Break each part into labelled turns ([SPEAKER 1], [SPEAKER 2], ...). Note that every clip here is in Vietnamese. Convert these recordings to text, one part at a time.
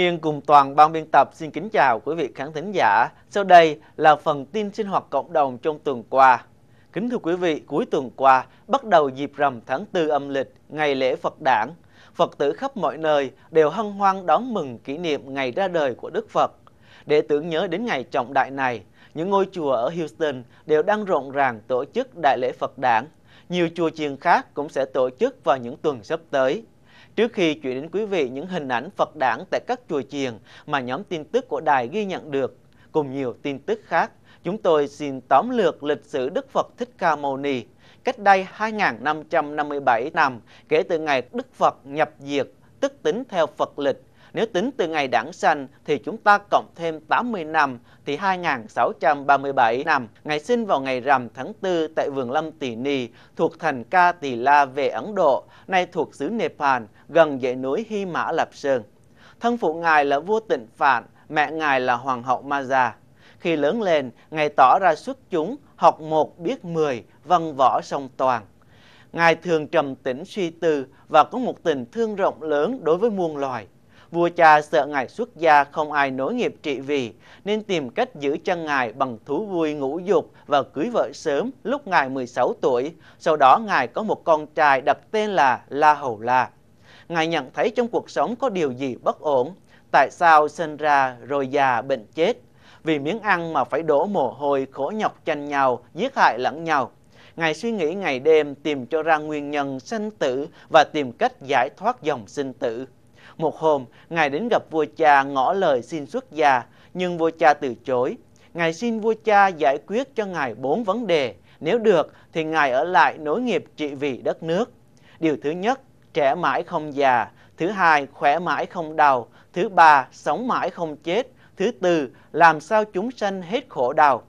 [SPEAKER 1] Nguyên cùng toàn ban biên tập xin kính chào quý vị khán thính giả. Sau đây là phần tin sinh hoạt cộng đồng trong tuần qua. Kính thưa quý vị, cuối tuần qua, bắt đầu dịp rằm tháng 4 âm lịch, ngày lễ Phật đản, Phật tử khắp mọi nơi đều hân hoan đón mừng kỷ niệm ngày ra đời của Đức Phật. Để tưởng nhớ đến ngày trọng đại này, những ngôi chùa ở Houston đều đang rộn ràng tổ chức đại lễ Phật đản. Nhiều chùa chiền khác cũng sẽ tổ chức vào những tuần sắp tới. Trước khi chuyển đến quý vị những hình ảnh Phật đản tại các chùa chiền mà nhóm tin tức của đài ghi nhận được, cùng nhiều tin tức khác, chúng tôi xin tóm lược lịch sử Đức Phật Thích Ca Mâu Ni. Cách đây 2.557 năm kể từ ngày Đức Phật nhập diệt, tức tính theo Phật lịch, nếu tính từ ngày đảng sanh thì chúng ta cộng thêm 80 năm thì 2637 năm. Ngày sinh vào ngày rằm tháng 4 tại vườn Lâm Tỳ Ni thuộc thành Ca Tỳ La về Ấn Độ, nay thuộc xứ Nepal, gần dãy núi Hy Mã Lạp Sơn. Thân phụ Ngài là vua Tịnh Phạn, mẹ Ngài là Hoàng hậu Maja. Khi lớn lên, Ngài tỏ ra xuất chúng, học một biết mười, văn võ song toàn. Ngài thường trầm tĩnh suy tư và có một tình thương rộng lớn đối với muôn loài. Vua cha sợ ngài xuất gia không ai nối nghiệp trị vì, nên tìm cách giữ chân ngài bằng thú vui ngũ dục và cưới vợ sớm lúc ngài 16 tuổi. Sau đó ngài có một con trai đặt tên là La Hầu La. Ngài nhận thấy trong cuộc sống có điều gì bất ổn. Tại sao sinh ra rồi già bệnh chết? Vì miếng ăn mà phải đổ mồ hôi khổ nhọc tranh nhau, giết hại lẫn nhau. Ngài suy nghĩ ngày đêm tìm cho ra nguyên nhân sinh tử và tìm cách giải thoát dòng sinh tử. Một hôm, Ngài đến gặp vua cha ngỏ lời xin xuất gia, nhưng vua cha từ chối. Ngài xin vua cha giải quyết cho Ngài bốn vấn đề. Nếu được thì Ngài ở lại nối nghiệp trị vì đất nước. Điều thứ nhất, trẻ mãi không già. Thứ hai, khỏe mãi không đau. Thứ ba, sống mãi không chết. Thứ tư, làm sao chúng sanh hết khổ đau.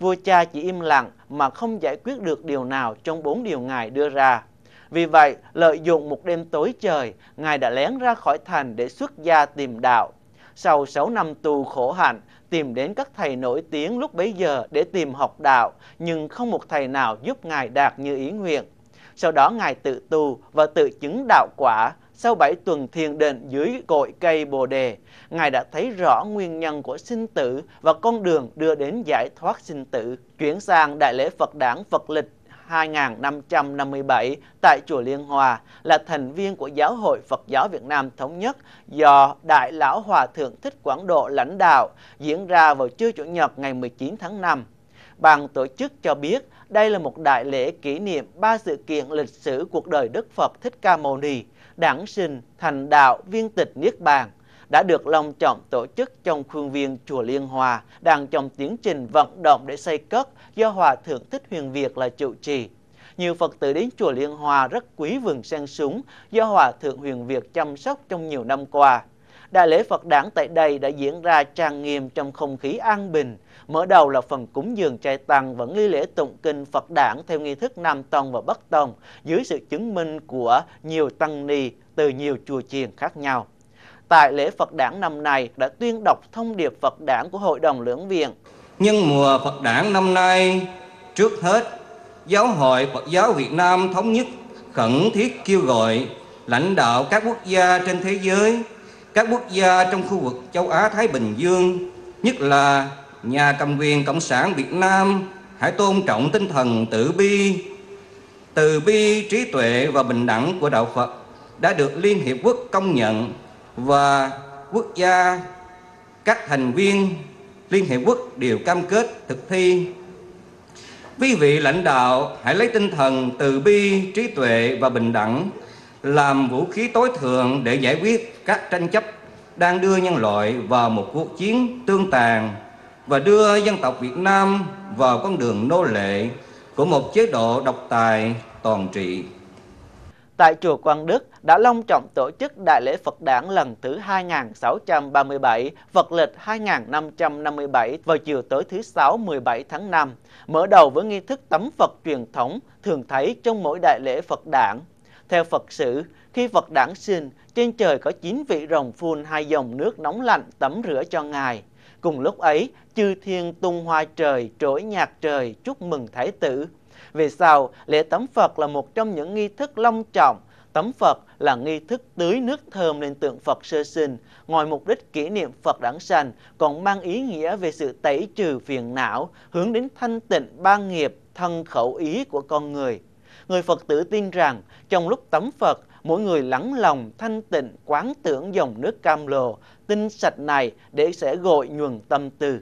[SPEAKER 1] Vua cha chỉ im lặng mà không giải quyết được điều nào trong bốn điều Ngài đưa ra. Vì vậy, lợi dụng một đêm tối trời, Ngài đã lén ra khỏi thành để xuất gia tìm đạo. Sau 6 năm tù khổ hạnh, tìm đến các thầy nổi tiếng lúc bấy giờ để tìm học đạo, nhưng không một thầy nào giúp Ngài đạt như ý nguyện. Sau đó Ngài tự tu và tự chứng đạo quả. Sau 7 tuần thiền định dưới cội cây Bồ Đề, Ngài đã thấy rõ nguyên nhân của sinh tử và con đường đưa đến giải thoát sinh tử. Chuyển sang Đại lễ Phật đảng Phật lịch 2557 tại Chùa Liên Hòa là thành viên của Giáo hội Phật giáo Việt Nam Thống nhất do Đại Lão Hòa Thượng Thích Quảng Độ lãnh đạo diễn ra vào trưa Chủ nhật ngày 19 tháng 5. Ban tổ chức cho biết đây là một đại lễ kỷ niệm ba sự kiện lịch sử cuộc đời Đức Phật Thích Ca Mâu Ni, đản sinh, thành đạo, viên tịch Niết Bàn – đã được long trọng tổ chức trong khuôn viên Chùa Liên Hòa, đang trong tiến trình vận động để xây cất do Hòa Thượng Thích Huyền Việt là trụ trì. Nhiều Phật tử đến Chùa Liên Hòa rất quý vườn sen súng do Hòa Thượng Huyền Việt chăm sóc trong nhiều năm qua. Đại lễ Phật đản tại đây đã diễn ra trang nghiêm trong không khí an bình. Mở đầu là phần cúng dường trai tăng vẫn nghi lễ tụng kinh Phật đản theo nghi thức Nam Tông và Bắc Tông dưới sự chứng minh của nhiều tăng ni từ nhiều chùa chiền khác nhau tại lễ Phật đản năm nay đã tuyên đọc thông điệp Phật đản của Hội đồng Lưỡng Viện.
[SPEAKER 2] Nhân mùa Phật đản năm nay, trước hết, Giáo hội Phật giáo Việt Nam thống nhất khẩn thiết kêu gọi lãnh đạo các quốc gia trên thế giới, các quốc gia trong khu vực châu Á-Thái Bình Dương, nhất là nhà cầm quyền Cộng sản Việt Nam hãy tôn trọng tinh thần tự bi, từ bi, trí tuệ và bình đẳng của Đạo Phật đã được Liên Hiệp Quốc công nhận và quốc gia các thành viên Liên Hiệp Quốc đều cam kết thực thi. Quý vị lãnh đạo hãy lấy tinh thần từ bi, trí tuệ và bình đẳng làm vũ khí tối thượng để giải quyết các tranh chấp đang đưa nhân loại vào một cuộc chiến tương tàn và đưa dân tộc Việt Nam vào con đường nô lệ của một chế độ độc tài toàn trị
[SPEAKER 1] tại chùa Quang Đức đã long trọng tổ chức Đại lễ Phật đản lần thứ 2637, Phật lịch 2557 vào chiều tối thứ Sáu 17 tháng 5, mở đầu với nghi thức tắm Phật truyền thống thường thấy trong mỗi đại lễ Phật đản. Theo Phật sử, khi Phật đản sinh, trên trời có chín vị rồng phun hai dòng nước nóng lạnh tắm rửa cho Ngài. Cùng lúc ấy, chư thiên tung hoa trời, trỗi nhạc trời, chúc mừng Thái tử. Về sau, lễ tắm Phật là một trong những nghi thức long trọng Tắm Phật là nghi thức tưới nước thơm lên tượng Phật sơ sinh, ngoài mục đích kỷ niệm Phật đản sanh, còn mang ý nghĩa về sự tẩy trừ phiền não, hướng đến thanh tịnh ba nghiệp, thân khẩu ý của con người. Người Phật tử tin rằng trong lúc tắm Phật, mỗi người lắng lòng thanh tịnh quán tưởng dòng nước cam lồ, tinh sạch này để sẽ gội nhuần tâm tư.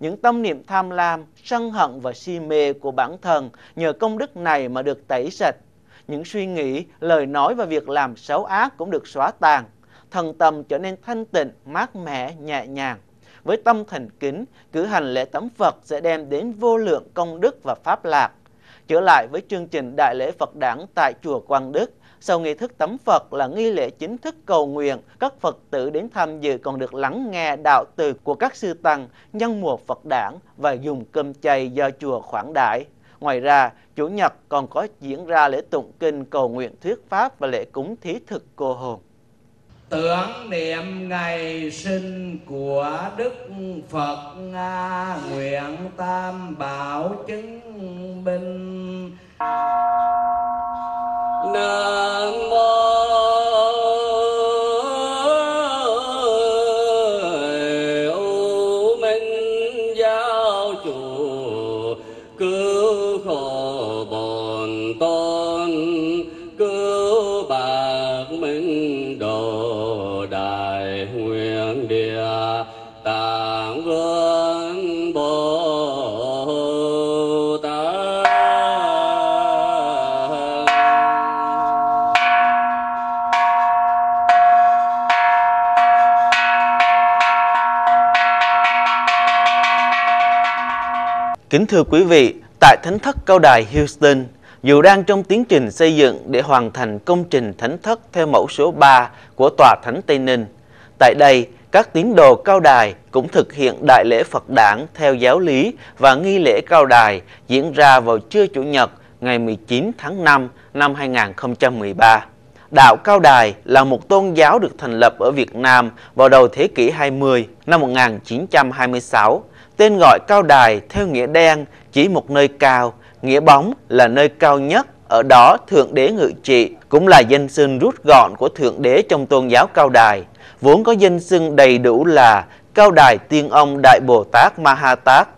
[SPEAKER 1] Những tâm niệm tham lam, sân hận và si mê của bản thân nhờ công đức này mà được tẩy sạch. Những suy nghĩ, lời nói và việc làm xấu ác cũng được xóa tan. Thần tâm trở nên thanh tịnh, mát mẻ, nhẹ nhàng. Với tâm thành kính, cử hành lễ tắm Phật sẽ đem đến vô lượng công đức và pháp lạc. Trở lại với chương trình Đại lễ Phật đản tại Chùa Quang Đức, sau nghi thức tắm Phật là nghi lễ chính thức cầu nguyện, các Phật tử đến tham dự còn được lắng nghe đạo từ của các sư tăng nhân mùa Phật đản và dùng cơm chay do chùa khoản đại. Ngoài ra, Chủ nhật còn có diễn ra lễ tụng kinh cầu nguyện thuyết pháp và lễ cúng thí thực cô hồn.
[SPEAKER 3] Tưởng niệm ngày sinh của Đức Phật Nguyện tam bảo chứng minh
[SPEAKER 4] Nam
[SPEAKER 1] Kính thưa quý vị, tại Thánh thất Cao đài Houston, dù đang trong tiến trình xây dựng để hoàn thành công trình thánh thất theo mẫu số 3 của Tòa Thánh Tây Ninh, tại đây các tín đồ cao đài cũng thực hiện đại lễ Phật đản theo giáo lý và nghi lễ cao đài diễn ra vào trưa Chủ nhật ngày 19 tháng 5 năm 2013. Đạo Cao Đài là một tôn giáo được thành lập ở Việt Nam vào đầu thế kỷ 20 năm 1926. Tên gọi Cao Đài theo nghĩa đen chỉ một nơi cao, nghĩa bóng là nơi cao nhất, ở đó Thượng Đế ngự trị, cũng là danh xưng rút gọn của Thượng Đế trong tôn giáo Cao Đài. Vốn có danh xưng đầy đủ là Cao Đài Tiên Ông Đại Bồ Tát Ma Tát.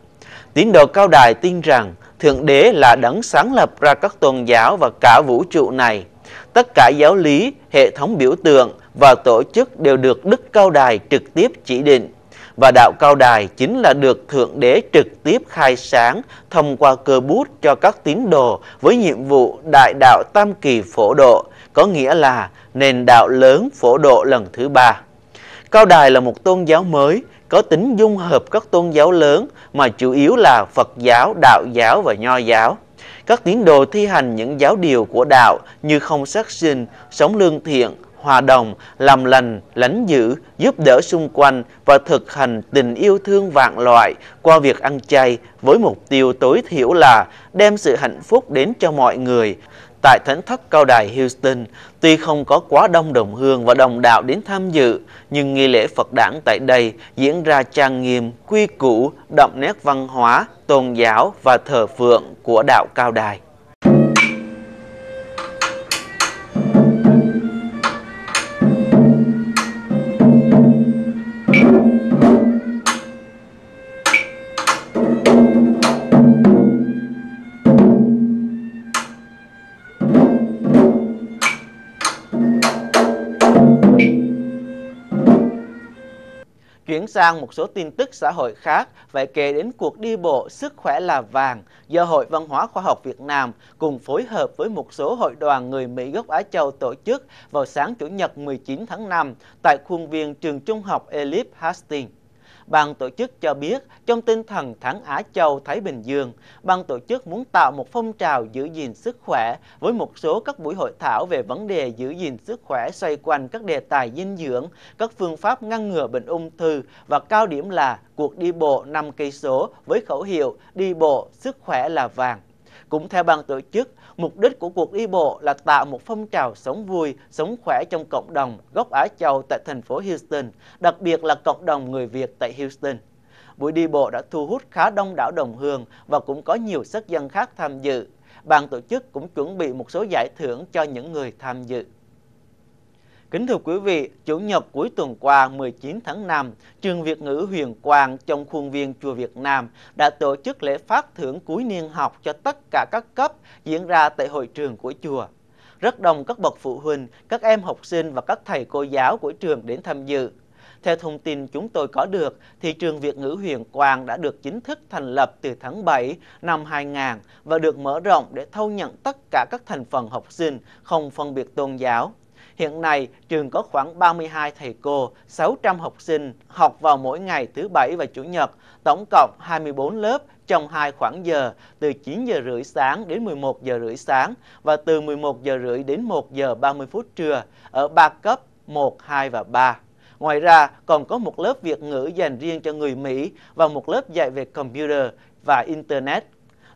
[SPEAKER 1] Tín đồ Cao Đài tin rằng Thượng Đế là đấng sáng lập ra các tôn giáo và cả vũ trụ này. Tất cả giáo lý, hệ thống biểu tượng và tổ chức đều được Đức Cao Đài trực tiếp chỉ định. Và đạo Cao Đài chính là được Thượng Đế trực tiếp khai sáng thông qua cơ bút cho các tín đồ với nhiệm vụ đại đạo tam kỳ phổ độ, có nghĩa là nền đạo lớn phổ độ lần thứ ba. Cao Đài là một tôn giáo mới, có tính dung hợp các tôn giáo lớn mà chủ yếu là Phật giáo, Đạo giáo và Nho giáo. Các tín đồ thi hành những giáo điều của đạo như không sát sinh, sống lương thiện, hòa đồng, làm lành, lánh dữ, giúp đỡ xung quanh và thực hành tình yêu thương vạn loại qua việc ăn chay với mục tiêu tối thiểu là đem sự hạnh phúc đến cho mọi người. Tại Thánh thất Cao Đài Houston, tuy không có quá đông đồng hương và đồng đạo đến tham dự, nhưng nghi lễ Phật đản tại đây diễn ra trang nghiêm, quy củ, đậm nét văn hóa, tôn giáo và thờ phượng của đạo Cao Đài. Sang một số tin tức xã hội khác, phải kể đến cuộc đi bộ Sức khỏe là vàng do Hội Văn hóa Khoa học Việt Nam cùng phối hợp với một số hội đoàn người Mỹ gốc Á Châu tổ chức vào sáng Chủ nhật 19 tháng 5 tại khuôn viên trường trung học Elip Hastings. Ban tổ chức cho biết trong tinh thần tháng Á Châu Thái Bình Dương, ban tổ chức muốn tạo một phong trào giữ gìn sức khỏe với một số các buổi hội thảo về vấn đề giữ gìn sức khỏe xoay quanh các đề tài dinh dưỡng, các phương pháp ngăn ngừa bệnh ung thư và cao điểm là cuộc đi bộ 5 cây số với khẩu hiệu đi bộ sức khỏe là vàng. Cũng theo ban tổ chức, mục đích của cuộc đi bộ là tạo một phong trào sống vui, sống khỏe trong cộng đồng gốc Á Châu tại thành phố Houston, đặc biệt là cộng đồng người Việt tại Houston. Buổi đi bộ đã thu hút khá đông đảo đồng hương và cũng có nhiều sắc dân khác tham dự. Ban tổ chức cũng chuẩn bị một số giải thưởng cho những người tham dự. Kính thưa quý vị, Chủ nhật cuối tuần qua 19 tháng 5, Trường Việt ngữ Huyền Quang trong khuôn viên Chùa Việt Nam đã tổ chức lễ phát thưởng cuối niên học cho tất cả các cấp diễn ra tại hội trường của chùa. Rất đông các bậc phụ huynh, các em học sinh và các thầy cô giáo của trường đến tham dự. Theo thông tin chúng tôi có được, thì trường Việt ngữ Huyền Quang đã được chính thức thành lập từ tháng 7 năm 2000 và được mở rộng để thâu nhận tất cả các thành phần học sinh, không phân biệt tôn giáo. Hiện nay, trường có khoảng 32 thầy cô, 600 học sinh học vào mỗi ngày thứ Bảy và Chủ nhật, tổng cộng 24 lớp trong hai khoảng giờ từ 9 giờ rưỡi sáng đến 11 giờ rưỡi sáng và từ 11 giờ rưỡi đến 1 giờ 30 phút trưa ở ba cấp 1, 2 và 3. Ngoài ra, còn có một lớp Việt ngữ dành riêng cho người Mỹ và một lớp dạy về computer và Internet.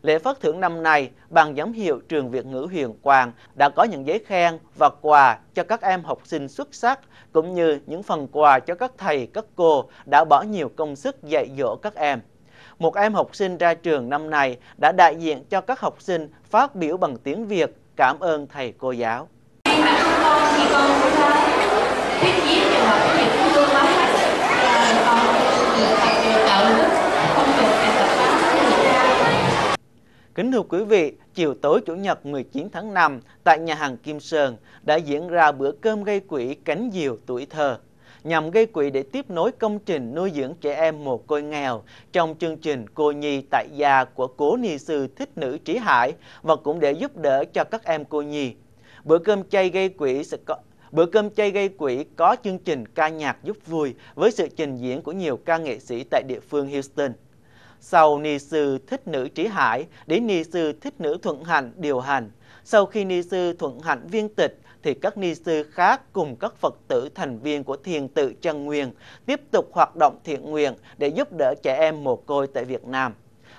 [SPEAKER 1] Lễ phát thưởng năm nay, ban giám hiệu trường Việt ngữ Huyền Quang đã có những giấy khen và quà cho các em học sinh xuất sắc, cũng như những phần quà cho các thầy, các cô đã bỏ nhiều công sức dạy dỗ các em. Một em học sinh ra trường năm nay đã đại diện cho các học sinh phát biểu bằng tiếng Việt cảm ơn thầy cô giáo.
[SPEAKER 5] Thank you con thì con cũng biết viết trường hợp cái việc thương lắm con được trợ giúp không được tập
[SPEAKER 1] Kính thưa quý vị, chiều tối Chủ nhật 19 tháng 5 tại nhà hàng Kim Sơn đã diễn ra bữa cơm gây quỹ cánh diều tuổi thơ nhằm gây quỹ để tiếp nối công trình nuôi dưỡng trẻ em mồ côi nghèo trong chương trình Cô Nhi tại gia của cố ni sư thích nữ Trí Hải và cũng để giúp đỡ cho các em cô nhi. Bữa cơm chay gây quỹ sẽ có Bữa cơm chay gây quỹ có chương trình ca nhạc giúp vui với sự trình diễn của nhiều ca nghệ sĩ tại địa phương Houston. Sau ni sư thích nữ Trí Hải đến ni sư thích nữ Thuận Hạnh điều hành. Sau khi ni sư Thuận Hạnh viên tịch, thì các ni sư khác cùng các Phật tử thành viên của Thiền tự chân Nguyên tiếp tục hoạt động thiện nguyện để giúp đỡ trẻ em mồ côi tại Việt Nam.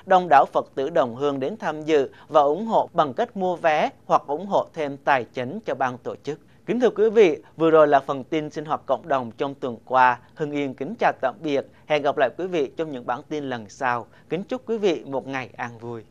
[SPEAKER 1] Đông đảo Phật tử đồng hương đến tham dự và ủng hộ bằng cách mua vé hoặc ủng hộ thêm tài chính cho ban tổ chức. Kính thưa quý vị, vừa rồi là phần tin sinh hoạt cộng đồng trong tuần qua. Hưng Yên kính chào tạm biệt. Hẹn gặp lại quý vị trong những bản tin lần sau. Kính chúc quý vị một ngày an vui.